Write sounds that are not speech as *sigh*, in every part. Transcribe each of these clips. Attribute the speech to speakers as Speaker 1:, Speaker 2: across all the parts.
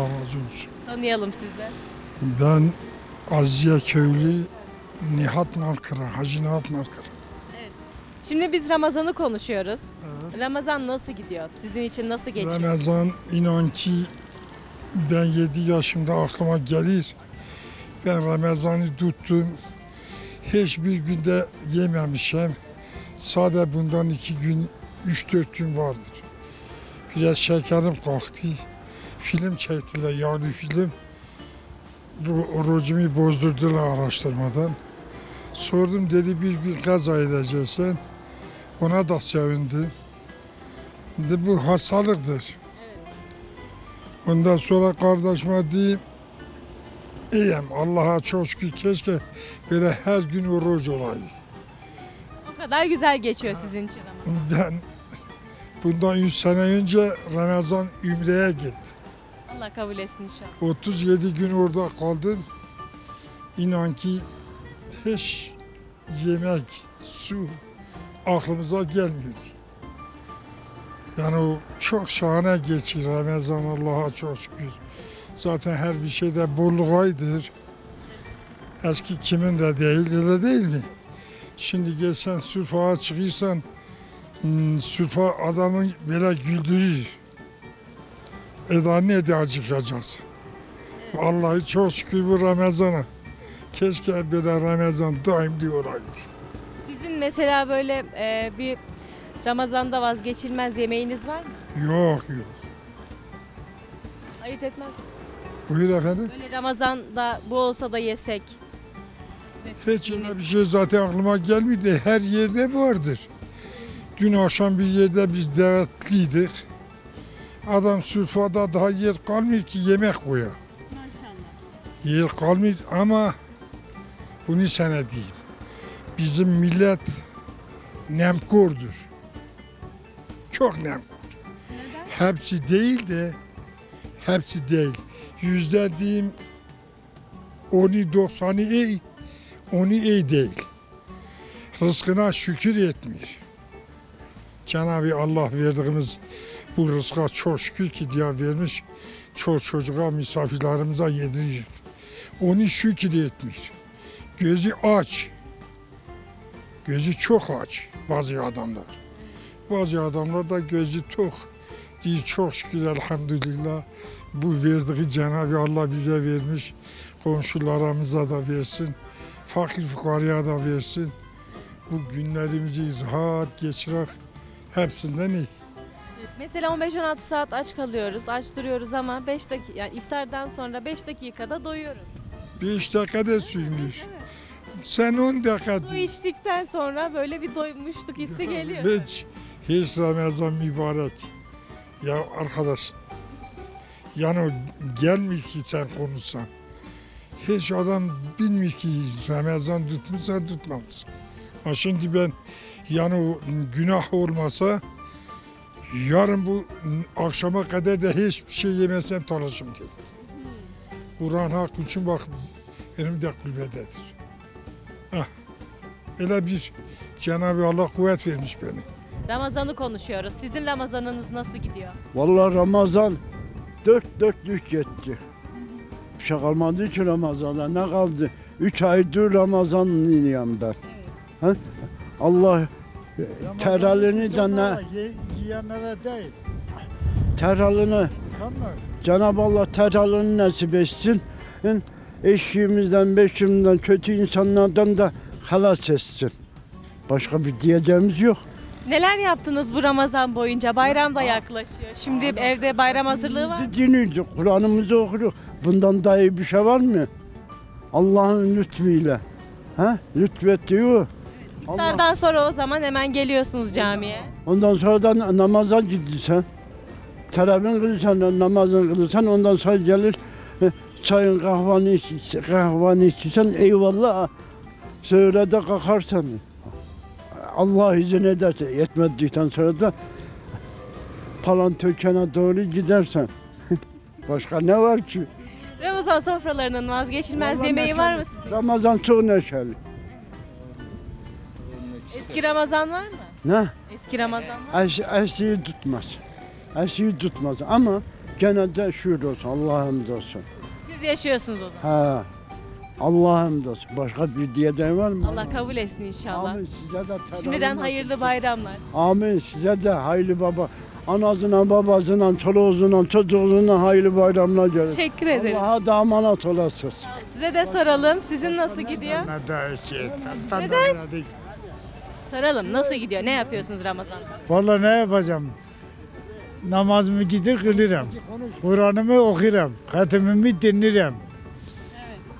Speaker 1: Allah razı olsun.
Speaker 2: Tanıyalım sizi.
Speaker 1: Ben Aziye Köylü Nihat Markıra, Hacı Nihat Markıra.
Speaker 2: Şimdi biz Ramazan'ı konuşuyoruz. Ramazan nasıl gidiyor? Sizin için nasıl geçiyor?
Speaker 1: Ramazan inan ki ben 7 yaşımda aklıma gelir. Ben Ramazan'ı tuttum. Hiçbir günde yememişim. Sadece bundan iki gün, üç dört gün vardır. Biraz şekerim kalktı. Film çektiler, yağlı film. Bu orucumu bozdurdular araştırmadan. Sordum dedi bir gün kaza edeceksin. Ona da sevindim. Dedi bu hastalıktır. Ondan sonra kardeşime diyeyim, iyiyim Allah'a çok şükür keşke böyle her gün oruç olayım.
Speaker 2: O kadar güzel geçiyor sizin için Ramazan.
Speaker 1: Ben bundan 100 sene önce Ramazan Ümre'ye gittim.
Speaker 2: Allah kabul etsin inşallah.
Speaker 1: 37 gün orada kaldım. İnan ki hiç yemek, su aklımıza gelmiyordu. Yani o çok şahane geçiyor Ramazan Allah'a çok şükür. Zaten her bir şeyde bolluğaydır. Eski kimin de değil, öyle değil mi? Şimdi gelsen sürfağa çıkıyorsan, hmm, sürfa adamın böyle güldürür. E daha nerede acıkacaksın? Vallahi çok şükür bu Ramazan'a. Keşke böyle Ramazan daim diyorlardı.
Speaker 2: Sizin mesela böyle e, bir Ramazan'da vazgeçilmez yemeğiniz var mı?
Speaker 1: Yok yok.
Speaker 2: Ayırt etmez misiniz?
Speaker 1: Buyur efendim.
Speaker 2: Böyle Ramazan'da bu olsa da yesek.
Speaker 1: Hiç öyle bir şey zaten aklıma gelmiyor. Her yerde vardır. Dün akşam bir yerde biz davetliydik. Adam sürfada daha yer kalmıyor ki yemek koya.
Speaker 2: Maşallah.
Speaker 1: Yer kalmıyor ama bunu sana diyeyim. Bizim millet nemkordur. Çok nemkor.
Speaker 2: Neden?
Speaker 1: Hepsi değil de hepsi değil. Yüzde diyeyim onu doksanı iyi, onu iyi değil. Rızkına şükür etmiyor. Cenab-ı Allah verdiğimiz bu rızka çok şükür ki diye vermiş. Çok çocuğa misafirlerimize yediriyor. Onu şükür etmiyor. Gözü aç. Gözü çok aç bazı adamlar. Bazı adamlar da gözü tok. Diyor çok şükür elhamdülillah bu verdiği Cenab-ı Allah bize vermiş. Komşularımıza da versin. Fakir fukaraya da versin. Bu günlerimizi rahat geçirek hepsinden iyi.
Speaker 2: Mesela 15-16 saat aç kalıyoruz, aç duruyoruz ama 5 dakika yani iftardan sonra 5 dakikada doyuyoruz.
Speaker 1: Beş dakikada suymuş. Sen on dakika
Speaker 2: Su içtikten sonra böyle bir doymuşluk hissi geliyor.
Speaker 1: Hiç, hiç Ramazan mübarek. Ya arkadaş, yani gelmiyor ki sen konuşsan. Hiç adam bilmiyor ki Ramazan tutmuşsa tutmamış. Ha şimdi ben yani günah olmasa yarın bu akşama kadar da hiçbir şey yemesem talaşım değil. Kur'an hak için bak benim de kulbededir. Hah, öyle bir Cenab-ı Allah kuvvet vermiş beni.
Speaker 2: Ramazan'ı konuşuyoruz. Sizin Ramazan'ınız nasıl gidiyor?
Speaker 3: Vallahi Ramazan dört dörtlük gitti. Bir şey kalmadı ki Ramazan'da. Ne kaldı? Üç aydır Ramazan iniyorum ben. Ha? Allah teralini de ne?
Speaker 4: Yiyenlere değil. Tamam.
Speaker 3: Cenab-ı Allah teralini nasip etsin. Eşiğimizden, beşimizden, kötü insanlardan da halas etsin. Başka bir diyeceğimiz yok.
Speaker 2: Neler yaptınız bu Ramazan boyunca? Bayram da yaklaşıyor. Şimdi evde bayram hazırlığı var. mı?
Speaker 3: Dinliyoruz, Kur'an'ımızı okuyoruz. Bundan daha iyi bir şey var mı? Allah'ın lütfuyla. Ha? Lütfettiği o.
Speaker 2: İftardan sonra o zaman hemen geliyorsunuz camiye.
Speaker 3: Ondan sonra da namaza gidiyorsun. Teravih kılırsan, namazını kılırsan ondan sonra gelir e, çayın kahvanı, iç- kahvanı içirsen eyvallah söyle de kalkarsan. Allah izin ederse yetmedikten sonra da falan tökene doğru gidersen. *laughs* Başka ne var ki?
Speaker 2: Ramazan sofralarının vazgeçilmez
Speaker 3: Vallahi
Speaker 2: yemeği var mı sizin?
Speaker 3: Ramazan çok neşeli.
Speaker 2: Eski Ramazan var mı?
Speaker 3: Ne?
Speaker 2: Eski Ramazan var mı?
Speaker 3: Es, eskiyi tutmaz. Eskiyi tutmaz ama Gene de şükür olsun Allah'a hamdolsun.
Speaker 2: Siz yaşıyorsunuz o zaman.
Speaker 3: He. Allah'a hamdolsun. Başka bir diyeceğim var mı?
Speaker 2: Allah kabul etsin inşallah.
Speaker 3: Amin size de
Speaker 2: Şimdiden
Speaker 3: teravih
Speaker 2: hayırlı bayramlar.
Speaker 3: Amin size de hayırlı baba. Anasına, babasına, çoluğuna, çocuğuna hayırlı bayramlar görün.
Speaker 2: Teşekkür ederiz.
Speaker 3: Allah'a da emanet olasınız.
Speaker 2: Size de soralım. Sizin nasıl gidiyor?
Speaker 4: Ne de şey.
Speaker 2: Neden? Soralım. Nasıl gidiyor? Ne yapıyorsunuz Ramazan'da?
Speaker 4: Vallahi ne yapacağım? Namazımı gider kılırım. Kur'an'ımı okurum. Hatimimi dinlerim.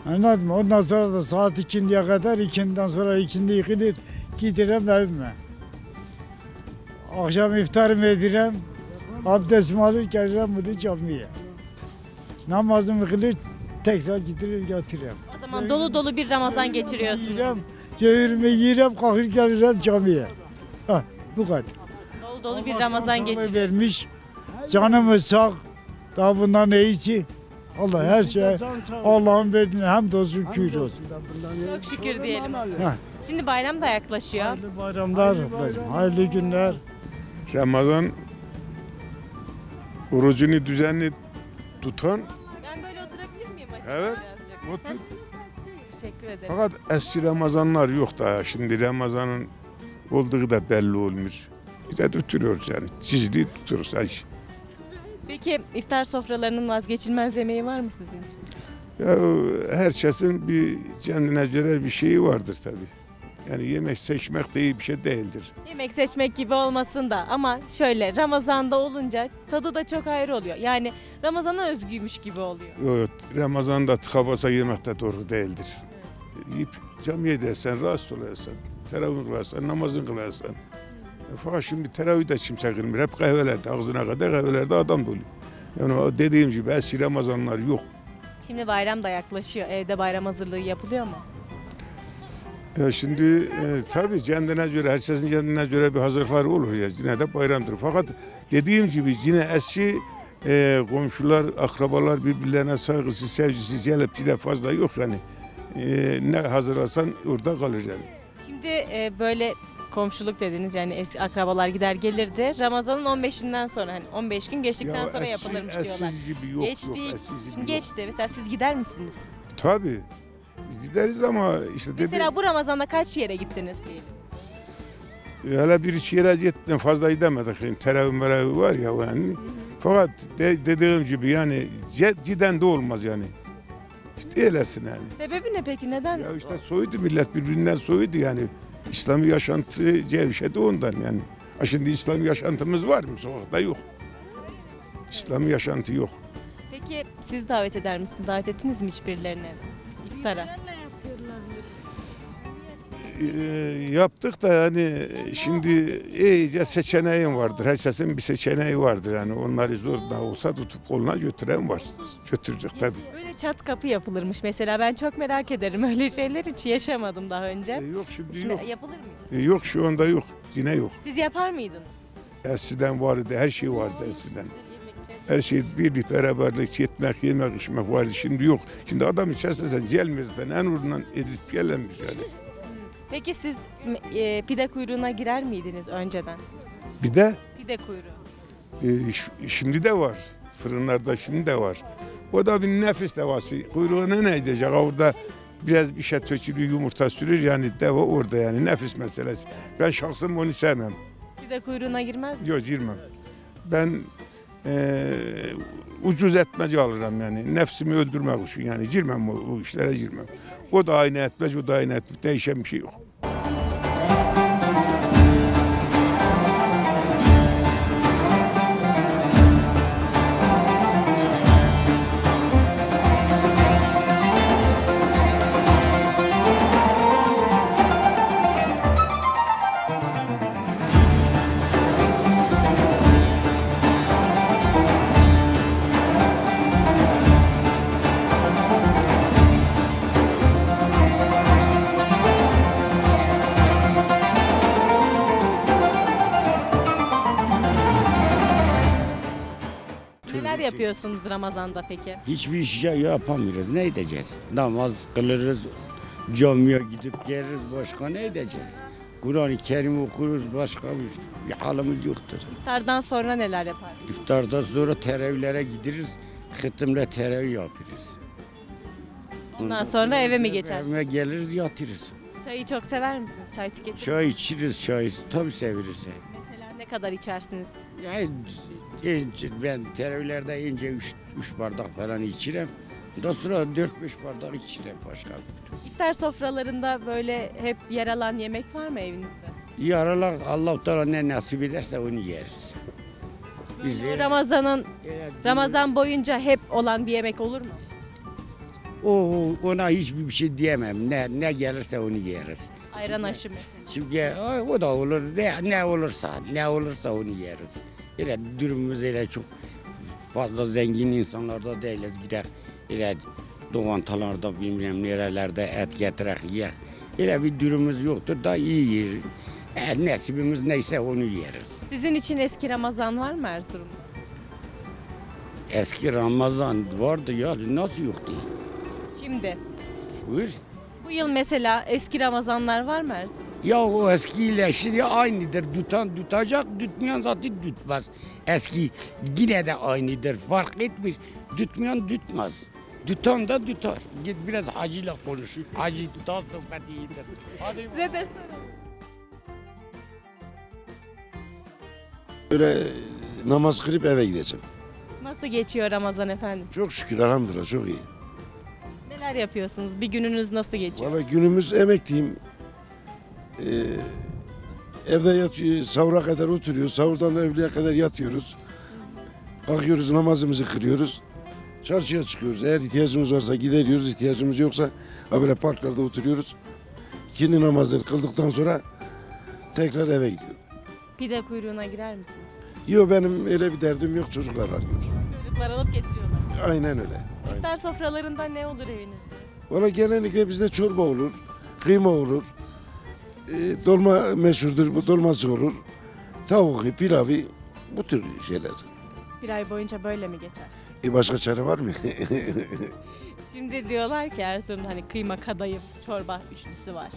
Speaker 4: Anladın mı? Ondan sonra da saat ikindiye kadar, ikinden sonra ikindi yıkılır. Giderim evime. Akşam iftarımı ederim. Abdestimi alır gelirim bunu camiye. Namazımı kılır, tekrar giderim yatırım.
Speaker 2: O zaman dolu dolu bir Ramazan geçiriyorsunuz siz.
Speaker 4: Cehürümü yiyirem, kalkır gelirim camiye. Ha, bu kadar.
Speaker 2: Dolu dolu bir
Speaker 4: Allah
Speaker 2: Ramazan geçiriyorsunuz.
Speaker 4: vermiş. Canımız sağ. Daha bundan iyisi. Allah her şey Allah'ın verdiğine hamdolsun şükür olsun.
Speaker 2: Çok şükür diyelim.
Speaker 4: Heh.
Speaker 2: Şimdi bayram da yaklaşıyor.
Speaker 4: Hayırlı bayramlar, ablacığım, hayırlı günler.
Speaker 5: Ramazan orucunu düzenli tutan
Speaker 2: Ben böyle oturabilir miyim acaba
Speaker 5: Evet. Otur.
Speaker 2: Teşekkür ederim.
Speaker 5: fakat eski Ramazanlar yok daha. Şimdi Ramazan'ın olduğu da belli olmuş. Biz de tutuyoruz yani. Çizdiği tutuyoruz. Yani.
Speaker 2: Peki iftar sofralarının vazgeçilmez yemeği var mı sizin için?
Speaker 5: Ya herkesin bir kendine göre bir şeyi vardır tabii. Yani yemek seçmek de iyi bir şey değildir.
Speaker 2: Yemek seçmek gibi olmasın da ama şöyle Ramazan'da olunca tadı da çok ayrı oluyor. Yani Ramazan'a özgüymüş gibi oluyor.
Speaker 5: Evet, Ramazan'da tıka basa yemek de doğru değildir. Camiye dersen, rahatsız olarsan, teravih kılarsan, namazın kılarsan. E, Fakat şimdi teravih de kimse kılmıyor. Hep kahvelerde, ağzına kadar kahvelerde adam dolu. Yani o dediğim gibi eski Ramazanlar yok.
Speaker 2: Şimdi bayram da yaklaşıyor. Evde bayram hazırlığı yapılıyor mu?
Speaker 5: Ya şimdi e, tabii kendine göre, herkesin kendine göre bir hazırlıkları olur ya. Yine de bayramdır. Fakat dediğim gibi yine eski e, komşular, akrabalar birbirlerine saygısı, sevgisi, gelip de fazla yok yani. E, ne hazırlasan orada kalır yani.
Speaker 2: Şimdi e, böyle komşuluk dediniz yani eski akrabalar gider gelirdi. Ramazan'ın 15'inden sonra hani 15 gün geçtikten
Speaker 5: Ya
Speaker 2: sonra
Speaker 5: eski-
Speaker 2: yapılırmış
Speaker 5: eski
Speaker 2: diyorlar.
Speaker 5: gibi yok,
Speaker 2: Geçti.
Speaker 5: yok, eski gibi
Speaker 2: Şimdi
Speaker 5: yok.
Speaker 2: geçti. Mesela siz gider misiniz?
Speaker 5: Tabii. Gideriz ama işte dedi,
Speaker 2: Mesela bu Ramazan'da kaç yere gittiniz diyelim.
Speaker 5: hele bir iki yere gittim fazla gidemedik. Yani teravih meravih var ya yani. Fakat de- dediğim gibi yani ce- giden de olmaz yani. İşte öylesin yani.
Speaker 2: Sebebi ne peki? Neden?
Speaker 5: Ya işte soydu millet birbirinden soydu yani. İslami yaşantı cevşedi ondan yani. Ha şimdi İslami yaşantımız var mı? Sokakta yok. İslami yaşantı yok.
Speaker 2: Peki siz davet eder misiniz? Davet ettiniz mi hiçbirilerini iftara?
Speaker 5: Ee, yaptık da yani şimdi iyice seçeneğin vardır. Herkesin bir seçeneği vardır yani. Onları zor da olsa tutup koluna götüren var. Götürecek tabii.
Speaker 2: Böyle çat kapı yapılırmış mesela. Ben çok merak ederim. *laughs* Öyle şeyler hiç yaşamadım daha önce.
Speaker 5: Ee, yok şimdi
Speaker 2: Şimdi
Speaker 5: yok.
Speaker 2: yapılır mı?
Speaker 5: Ee, yok şu anda yok. Yine yok.
Speaker 2: Siz yapar mıydınız?
Speaker 5: Eskiden vardı. Her şey vardı eskiden. Her şey birlik, beraberlik, yetmek, yemek, içmek vardı. Şimdi yok. Şimdi adam içerse sen gelmiyorsan en uğrundan edip gelenmiş yani.
Speaker 2: Peki siz e, pide kuyruğuna girer miydiniz önceden?
Speaker 5: Bir de
Speaker 2: Pide kuyruğu.
Speaker 5: e, ş- şimdi de var. Fırınlarda şimdi de var. O da bir nefis devası. Kuyruğuna ne edecek? Orada biraz bir şey tökülür, yumurta sürür yani deva orada yani nefis meselesi. Ben şahsım onu sevmem.
Speaker 2: Pide kuyruğuna girmez misiniz?
Speaker 5: Yok girmem. Ben e, ucuz etmece alırım yani. Nefsimi öldürmek için yani girmem o, o işlere girmem. O da aynı etmez, o da aynı etmez. Değişen bir şey yok.
Speaker 2: Yapıyorsunuz Ramazan'da peki?
Speaker 6: Hiçbir şey yapamıyoruz. Ne edeceğiz? Namaz kılırız, camiye gidip geliriz. Başka ne edeceğiz? Kur'an-ı Kerim okuruz. Başka bir, bir halimiz yoktur.
Speaker 2: İftardan sonra neler yaparsınız?
Speaker 6: İftardan sonra teravihleri gideriz. Hıtımla teravih yapıyoruz.
Speaker 2: Ondan sonra eve mi geçersiniz?
Speaker 6: Eve geliriz yatırız.
Speaker 2: Çayı çok sever misiniz? Çay tüketir misiniz?
Speaker 6: Çay içiriz çay. Tabii severiz.
Speaker 2: Mesela ne kadar içersiniz?
Speaker 6: Yani ince, ben teravihlerde ince 3 bardak falan içirim. Ondan sonra 4-5 bardak içirim başka.
Speaker 2: İftar sofralarında böyle hep yer alan yemek var mı evinizde?
Speaker 6: Yaralar Allah Teala ne nasip ederse onu yeriz. Biz
Speaker 2: Böyle Ramazan'ın Ramazan boyunca hep olan bir yemek olur mu?
Speaker 6: o ona hiçbir bir şey diyemem. Ne ne gelirse onu yeriz.
Speaker 2: Ayran aşı mesela.
Speaker 6: Çünkü ay, o da olur. Ne, ne olursa, ne olursa onu yeriz. Öyle durumumuz öyle çok fazla zengin insanlarda değiliz. Gider öyle doğantalarda bilmem nerelerde et getirek yer. Öyle bir durumumuz yoktur da iyi yer. E, nasibimiz neyse onu yeriz.
Speaker 2: Sizin için eski Ramazan var mı Erzurum'da?
Speaker 6: Eski Ramazan vardı ya nasıl yoktu?
Speaker 2: Şimdi
Speaker 6: Buyur.
Speaker 2: bu yıl mesela eski Ramazanlar var mı Erzurum'da?
Speaker 6: Ya o eskiyle şimdi aynıdır. Tutan tutacak, tutmayan zaten tutmaz. Eski yine de aynıdır. Fark etmiş. Tutmayan tutmaz. Tutan da tutar. Git biraz hacıyla konuş. Hacı tutar sohbet iyidir. Hadi
Speaker 2: Size de soralım.
Speaker 7: Böyle namaz kılıp eve gideceğim.
Speaker 2: Nasıl geçiyor Ramazan efendim?
Speaker 7: Çok şükür elhamdülillah çok iyi.
Speaker 2: Neler yapıyorsunuz? Bir gününüz nasıl geçiyor?
Speaker 7: Valla günümüz emekliyim. Ee, evde yatıyor, sahura kadar oturuyoruz. Sahurdan da öğleye kadar yatıyoruz. Kalkıyoruz namazımızı kırıyoruz. Çarşıya çıkıyoruz. Eğer ihtiyacımız varsa gideriyoruz. ihtiyacımız yoksa böyle parklarda oturuyoruz. İkindi namazı kıldıktan sonra tekrar eve gidiyoruz.
Speaker 2: Pide kuyruğuna girer misiniz?
Speaker 7: Yok benim öyle bir derdim yok çocuklar arıyor.
Speaker 2: Çocuklar alıp getiriyorlar.
Speaker 7: Aynen öyle. Aynen.
Speaker 2: İftar sofralarında ne olur evinizde?
Speaker 7: Valla genellikle bizde çorba olur, kıyma olur, e, dolma meşhurdur, bu dolması olur, tavuk, pilavı, bu tür şeyler.
Speaker 2: Bir ay boyunca böyle mi geçer?
Speaker 7: E başka çare var mı? *laughs*
Speaker 2: Şimdi diyorlar ki Erzurum'da hani kıyma, kadayıf, çorba üçlüsü var.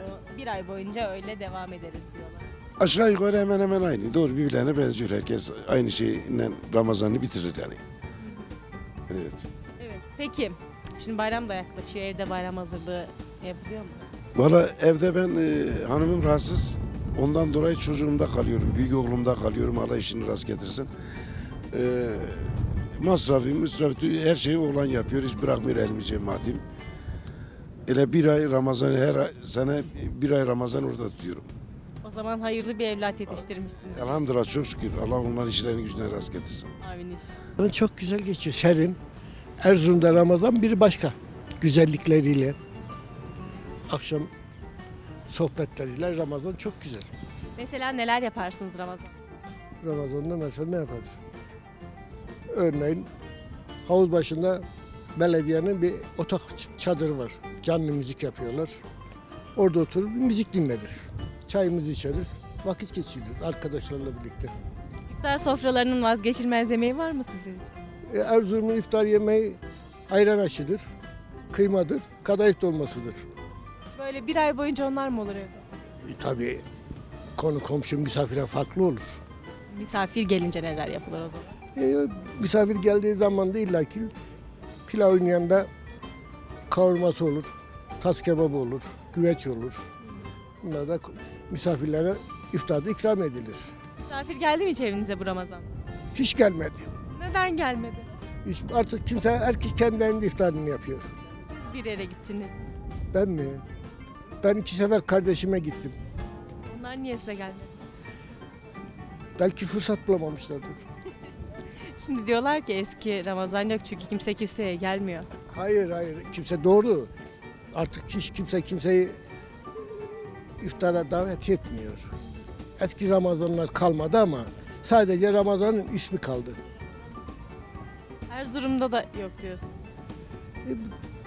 Speaker 2: O bir ay boyunca öyle devam ederiz diyorlar.
Speaker 7: Aşağı yukarı hemen hemen aynı. Doğru birbirlerine benziyor. Herkes aynı şeyle Ramazan'ı bitirir yani. Evet.
Speaker 2: Evet. Peki. Şimdi bayram da yaklaşıyor. Evde bayram hazırlığı yapılıyor mu?
Speaker 7: Valla evde ben e, hanımım rahatsız. Ondan dolayı çocuğumda kalıyorum. Büyük oğlumda kalıyorum. Allah işini rast getirsin. E, masrafı, masrafı her şeyi oğlan yapıyor. Hiç bırakmıyor elimi cemaatim. Öyle bir ay Ramazan her ay, sene bir ay Ramazan orada tutuyorum.
Speaker 2: O zaman hayırlı bir evlat yetiştirmişsiniz.
Speaker 7: Elhamdülillah çok şükür. Allah onların işlerini gücüne rast getirsin.
Speaker 2: Amin inşallah.
Speaker 8: Ben çok güzel geçiyor. Serin. Erzurum'da Ramazan bir başka. Güzellikleriyle. Akşam sohbetleriyle Ramazan çok güzel.
Speaker 2: Mesela neler yaparsınız Ramazan?
Speaker 8: Ramazan'da mesela ne yaparız? Örneğin havuz başında belediyenin bir otak çadırı var. Canlı müzik yapıyorlar. Orada oturup müzik dinleriz. Çayımızı içeriz. Vakit geçiriyoruz arkadaşlarla birlikte.
Speaker 2: İftar sofralarının vazgeçilmez yemeği var mı sizin için?
Speaker 8: E, Erzurum'un iftar yemeği ayran aşıdır, kıymadır, kadayıf dolmasıdır.
Speaker 2: Böyle bir ay boyunca onlar mı olur evde?
Speaker 8: E, tabii konu komşu misafire farklı olur.
Speaker 2: Misafir gelince neler yapılır o zaman?
Speaker 8: E, misafir geldiği zaman da illaki pilavın yanında kavurması olur, tas kebabı olur, güveç olur. Bunlar da misafirlere iftarda ikram edilir.
Speaker 2: Misafir geldi mi hiç evinize bu Ramazan?
Speaker 8: Hiç gelmedi.
Speaker 2: Neden gelmedi?
Speaker 8: Hiç, artık kimse herkes kendi evinde iftarını yapıyor.
Speaker 2: Siz bir yere gittiniz.
Speaker 8: Ben mi? Ben iki sefer kardeşime gittim.
Speaker 2: Onlar niye size gelmedi?
Speaker 8: Belki fırsat bulamamışlardır. *laughs*
Speaker 2: Şimdi diyorlar ki eski Ramazan yok çünkü kimse kimseye gelmiyor.
Speaker 8: Hayır hayır kimse doğru. Artık hiç kimse kimseyi iftara davet etmiyor. Eski Ramazanlar kalmadı ama sadece Ramazan'ın ismi kaldı.
Speaker 2: Erzurum'da da yok diyorsun.
Speaker 8: E,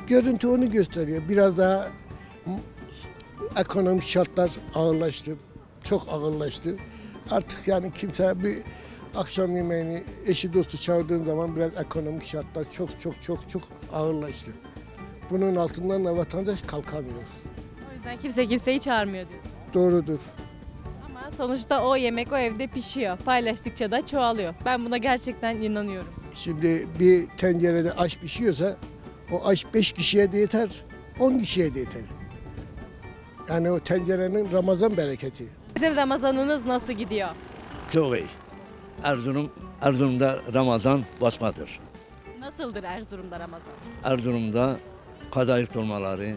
Speaker 8: görüntü onu gösteriyor. Biraz daha ekonomik şartlar ağırlaştı. Çok ağırlaştı. Artık yani kimse bir akşam yemeğini eşi dostu çağırdığın zaman biraz ekonomik şartlar çok çok çok çok ağırlaştı. Bunun altından da vatandaş kalkamıyor.
Speaker 2: O yüzden kimse kimseyi çağırmıyor diyorsun.
Speaker 8: doğrudur.
Speaker 2: Ama sonuçta o yemek o evde pişiyor. Paylaştıkça da çoğalıyor. Ben buna gerçekten inanıyorum.
Speaker 8: Şimdi bir tencerede aş pişiyorsa o aş 5 kişiye de yeter, 10 kişiye de yeter. Yani o tencerenin Ramazan bereketi.
Speaker 2: Sizin Ramazanınız nasıl gidiyor?
Speaker 9: Çok iyi. Erzurum, Erzurum'da Ramazan başkadır.
Speaker 2: Nasıldır Erzurum'da Ramazan?
Speaker 9: Erzurum'da kadayıf dolmaları,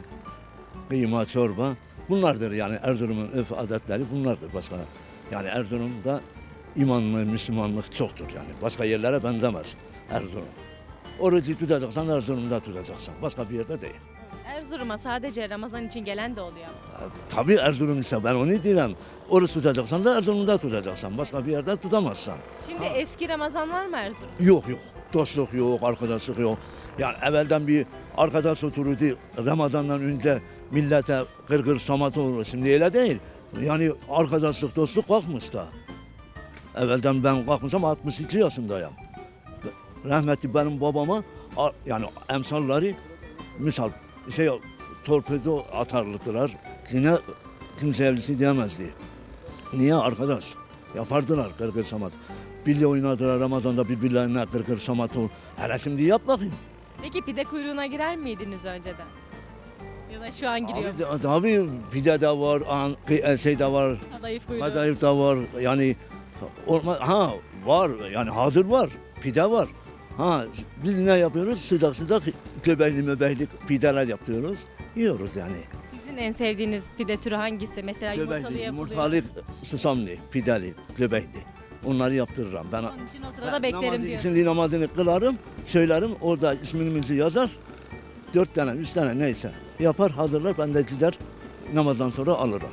Speaker 9: kıyma, çorba bunlardır yani Erzurum'un öf adetleri bunlardır başka. Yani Erzurum'da imanlı, Müslümanlık çoktur yani. Başka yerlere benzemez Erzurum. Orucu tutacaksan Erzurum'da tutacaksın. Başka bir yerde değil.
Speaker 2: Erzurum'a sadece Ramazan için gelen de oluyor.
Speaker 9: Tabii Erzurum ise ben onu diyorum. Oruç tutacaksan da Erzurum'da tutacaksın. Başka bir yerde tutamazsan.
Speaker 2: Şimdi eski Ramazan var mı Erzurum?
Speaker 9: Yok yok. Dostluk yok, arkadaşlık yok. Yani evvelden bir arkadaş otururdu Ramazan'dan önce millete gırgır samat olur. Şimdi öyle değil. Yani arkadaşlık, dostluk kalkmış da. Evvelden ben kalkmışım 62 yaşındayım. Rahmetli benim babama yani emsalları misal şey torpedo atarlıktılar. Yine kimse evlisi diyemezdi. Niye arkadaş? Yapardılar gırgır samat. Bilye oynadılar Ramazan'da birbirlerine gırgır samat ol. Hele şimdi yap bakayım.
Speaker 2: Peki pide kuyruğuna girer miydiniz önceden? Ya da şu an giriyor.
Speaker 9: Abi, de- tabii pide de var, an, şey de var,
Speaker 2: Kadayıf kuyruğu.
Speaker 9: kadayıf da var. Yani orma, ha var yani hazır var. Pide var. Ha biz ne yapıyoruz? Sıcak sıcak göbekli möbekli pideler yapıyoruz. Yiyoruz yani.
Speaker 2: Sizin en sevdiğiniz pide türü hangisi? Mesela yumurtalı
Speaker 9: Göbekli,
Speaker 2: yapılıyor.
Speaker 9: yumurtalı, susamlı, pideli, göbekli. Onları yaptırırım. Ben,
Speaker 2: Onun için o sırada
Speaker 9: ben
Speaker 2: beklerim
Speaker 9: namazı,
Speaker 2: diyor.
Speaker 9: ikindi namazını kılarım, söylerim. Orada ismimizi yazar. Dört tane, üç tane neyse yapar, hazırlar. Ben de gider namazdan sonra alırım.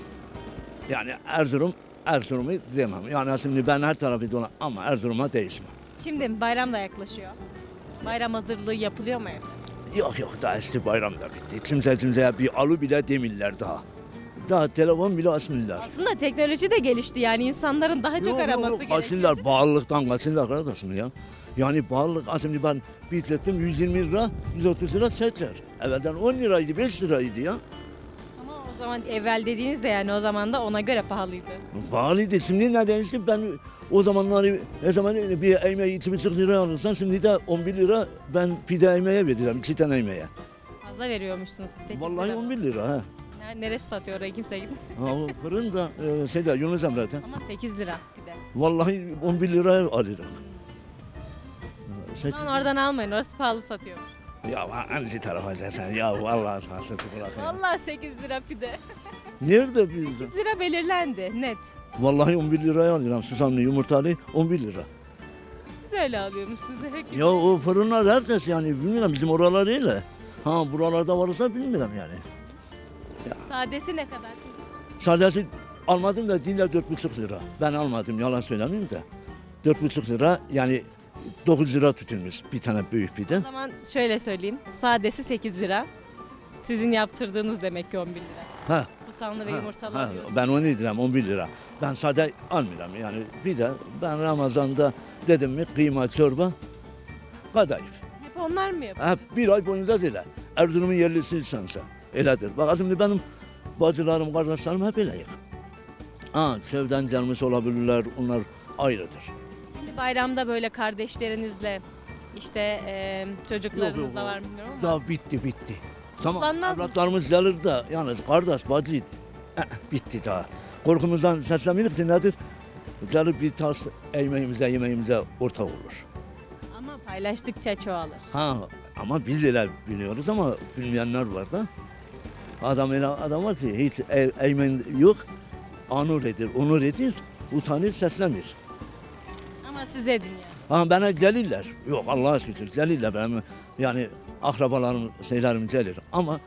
Speaker 9: Yani Erzurum, Erzurum'u demem. Yani şimdi ben her tarafı dolan ama Erzurum'a değişmem.
Speaker 2: Şimdi bayram da yaklaşıyor. Bayram hazırlığı yapılıyor mu evde?
Speaker 9: Yok yok daha eski bayram da bitti. Kimse kimseye bir alı bile demirler daha. Daha telefon bile açmıyorlar.
Speaker 2: Aslında teknoloji de gelişti yani insanların daha çok araması
Speaker 9: yok.
Speaker 2: gerekiyor.
Speaker 9: Kaçırlar bağlılıktan kaçırlar kardeşim ya. Yani bağlılık şimdi ben bitlettim 120 lira 130 lira setler. Evvelden 10 liraydı 5 liraydı ya.
Speaker 2: Zaman evvel dediğinizde yani o zaman da ona göre pahalıydı.
Speaker 9: Pahalıydı. Şimdi ne değişti? Ben o zamanları ne zaman bir ekmeği 2,5 lira alırsan şimdi de 11 lira ben pide ekmeğe veriyorum. iki tane ekmeğe.
Speaker 2: Fazla veriyormuşsunuz 8
Speaker 9: Vallahi
Speaker 2: lira.
Speaker 9: 11 lira ha.
Speaker 2: Ner- Neresi satıyor orayı kimse gitmiyor.
Speaker 9: Ha o fırın da e, şeyde Yunus Emre'de.
Speaker 2: Ama 8 lira pide.
Speaker 9: Vallahi 11 liraya alırım.
Speaker 2: O
Speaker 9: Şey,
Speaker 2: zaman oradan almayın orası pahalı satıyor.
Speaker 9: Ya hangi tarafa sen ya vallahi sözü bırakayım.
Speaker 2: Vallahi 8 lira pide.
Speaker 9: Nerede bizde?
Speaker 2: 8 lira belirlendi net.
Speaker 9: Vallahi 11 liraya alıyorum susamlı yumurtalı 11 lira.
Speaker 2: Siz öyle alıyormuşsunuz demek ki.
Speaker 9: Ya o fırınlar herkes yani bilmiyorum bizim oralar öyle. Ha buralarda varsa bilmiyorum yani.
Speaker 2: Sadesi ne kadar?
Speaker 9: Sadece almadım da dinler 4,5 lira. Ben almadım yalan söylemeyeyim de. 4,5 lira yani 9 lira tutulmuş bir tane büyük bir
Speaker 2: O
Speaker 9: de.
Speaker 2: zaman şöyle söyleyeyim. Sadesi 8 lira. Sizin yaptırdığınız demek ki 11 lira.
Speaker 9: Ha,
Speaker 2: Susamlı ve
Speaker 9: ha,
Speaker 2: yumurtalı
Speaker 9: ha,
Speaker 2: alıyorsunuz.
Speaker 9: ben onu diyorum 11 lira. Ben sade almıyorum yani bir de ben Ramazan'da dedim mi kıyma çorba kadayıf.
Speaker 2: Hep onlar mı yapıyor?
Speaker 9: Hep bir ay boyunca öyle. Erzurum'un yerlisiysen sen. Öyledir. Bak şimdi benim bacılarım, kardeşlerim hep öyle. Ha, sevden gelmiş olabilirler. Onlar ayrıdır.
Speaker 2: Bayramda böyle kardeşlerinizle işte e, çocuklarınız
Speaker 9: Yok, yok,
Speaker 2: da
Speaker 9: yok.
Speaker 2: var mı bilmiyorum ama
Speaker 9: Daha bitti bitti. Tamam
Speaker 2: Toplanmaz mı?
Speaker 9: evlatlarımız gelir de yalnız kardeş bacı *clears throat* eh, bitti daha. Korkumuzdan seslenmiyoruz ki nedir? Gelip bir tas ekmeğimize yemeğimize ortak olur.
Speaker 2: ama paylaştıkça çoğalır.
Speaker 9: Ha ama biz öyle biliyoruz ama bilmeyenler var da. Adam öyle adam var ki hiç e, eğmen yok. Anur edir, onur edir, utanır, seslenir.
Speaker 2: Ama siz edin yani.
Speaker 9: Ha bana gelirler. Yok Allah'a şükür gelirler benim. Yani akrabalarım, şeylerim gelir. Ama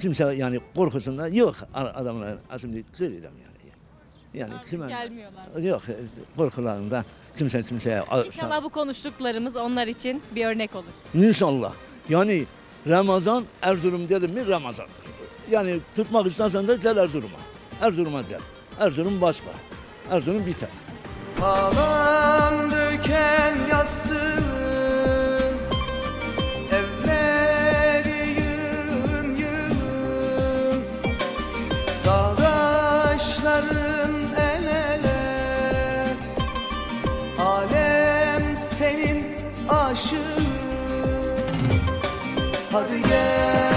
Speaker 9: kimse yani korkusundan yok adamlar. Şimdi söyleyeceğim yani. Yani
Speaker 2: Artık
Speaker 9: kime?
Speaker 2: gelmiyorlar.
Speaker 9: Yok korkularından kimse kimseye.
Speaker 2: İnşallah bu konuştuklarımız onlar için bir örnek olur.
Speaker 9: İnşallah. Yani Ramazan Erzurum dedim mi Ramazan'dır. Yani tutmak istersen de gel Erzurum'a. Erzurum'a gel. Erzurum başka. Erzurum biter.
Speaker 10: Kalan diken yastığın Evleri yığın yığın. Dağdaşların el ele Alem senin aşığın. Hadi gel.